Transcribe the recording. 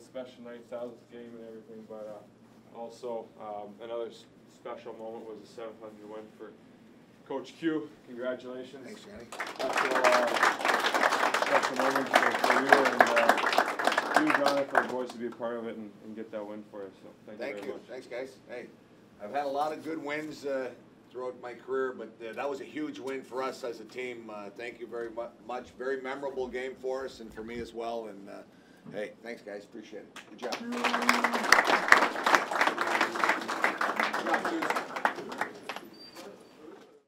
special night, thousandth game and everything, but, uh, also, um, another s- special moment was the seven hundred win for Coach Q. Congratulations. Thanks, Danny. Special, uh, special moment for, for you and, uh, huge honor for the boys to be a part of it and, and get that win for us, so thank you Thank very you, much. thanks, guys. Hey, I've had a lot of good wins uh, throughout my career, but uh, that was a huge win for us as a team. Uh, Thank you very mu- much, very memorable game for us and for me as well, and uh, hey, thanks, guys, appreciate it. Good job.